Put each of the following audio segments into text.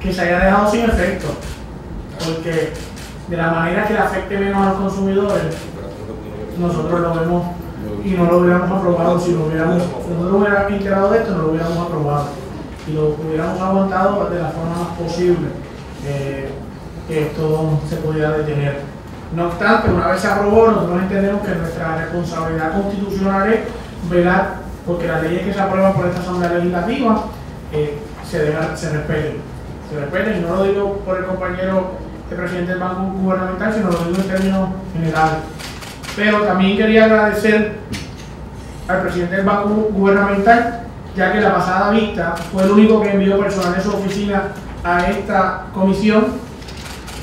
que se haya dejado sin efecto, porque de la manera que le afecte menos a los consumidores, nosotros lo vemos y no lo hubiéramos aprobado. Si no hubiéramos, si no lo hubiéramos enterado esto, no lo hubiéramos aprobado lo hubiéramos aguantado de la forma más posible eh, que esto se pudiera detener. No obstante, una vez se aprobó, nosotros entendemos que nuestra responsabilidad constitucional es velar porque las leyes que se aprueban por esta Asamblea Legislativa eh, se. Se respeten, y no lo digo por el compañero el presidente del Banco Gubernamental, sino lo digo en términos generales. Pero también quería agradecer al presidente del Banco Gubernamental, ya que la pasada vista fue el único que envió personal de su oficina a esta comisión,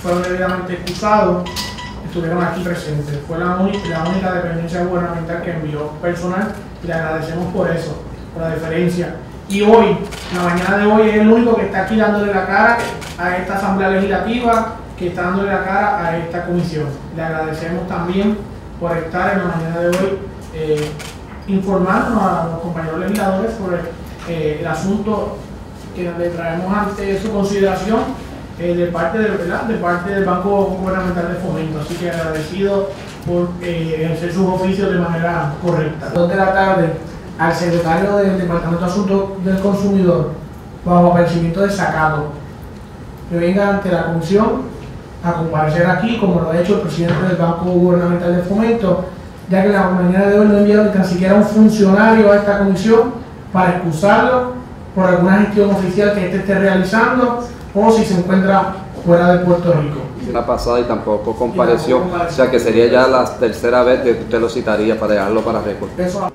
fueron debidamente excusados, estuvieron aquí presentes. Fue la única, dependencia gubernamental que envió personal y le agradecemos por eso, por la diferencia. Y hoy, la mañana de hoy, es el único que está aquí dándole la cara a esta Asamblea Legislativa, que está dándole la cara a esta comisión. Le agradecemos también por estar en la mañana de hoy eh, informándonos a los compañeros legisladores sobre eh, el asunto que le traemos ante su consideración eh, de, parte de, de parte del Banco Gubernamental de Fomento. Así que agradecido por ejercer sus oficios de manera correcta. Dos de la tarde al secretario del Departamento de Asuntos del Consumidor bajo apercibimiento de sacado que venga ante la comisión a comparecer aquí, como lo ha hecho el presidente del Banco Gubernamental de Fomento, ya que la mañana de hoy no enviaron ni tan siquiera un funcionario a esta comisión para excusarlo por alguna gestión oficial que éste esté realizando o si se encuentra fuera de Puerto Rico. La pasada y tampoco compareció, o sea que sería ya la tercera vez que usted lo citaría para dejarlo para récord. Eso